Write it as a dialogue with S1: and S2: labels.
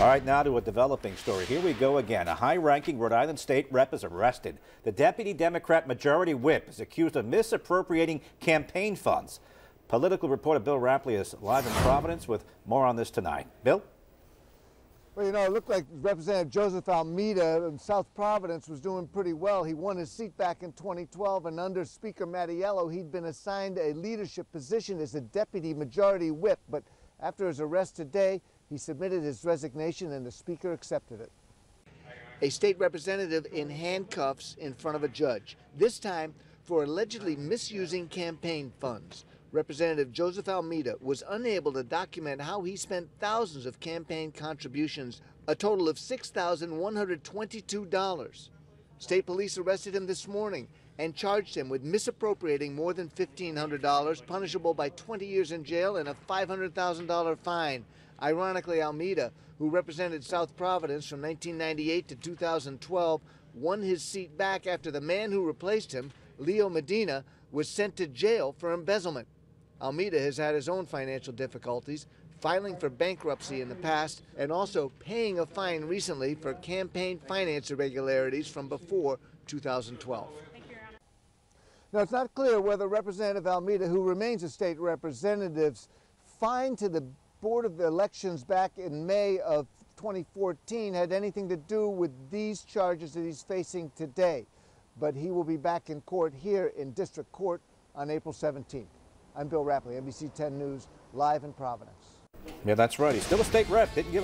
S1: All right, now to a developing story. Here we go again. A high-ranking Rhode Island state rep is arrested. The deputy Democrat majority whip is accused of misappropriating campaign funds. Political reporter Bill Rappleye is live in Providence with more on this tonight. Bill?
S2: Well, you know, it looked like Representative Joseph Almeida of South Providence was doing pretty well. He won his seat back in 2012, and under Speaker Mattiello, he'd been assigned a leadership position as a deputy majority whip. But after his arrest today, he submitted his resignation and the Speaker accepted it. A state representative in handcuffs in front of a judge, this time for allegedly misusing campaign funds. Representative Joseph Almeida was unable to document how he spent thousands of campaign contributions, a total of $6,122. State police arrested him this morning and charged him with misappropriating more than $1,500, punishable by 20 years in jail and a $500,000 fine. Ironically, Almeida, who represented South Providence from 1998 to 2012, won his seat back after the man who replaced him, Leo Medina, was sent to jail for embezzlement. Almeida has had his own financial difficulties, filing for bankruptcy in the past, and also paying a fine recently for campaign finance irregularities from before 2012. Now, it's not clear whether Representative Almeida, who remains a state representative's fine to the Board of Elections back in May of 2014 had anything to do with these charges that he's facing today. But he will be back in court here in District Court on April 17th. I'm Bill Rappleye, NBC 10 News, live in Providence.
S1: Yeah, that's right. He's still a state rep. Didn't give up.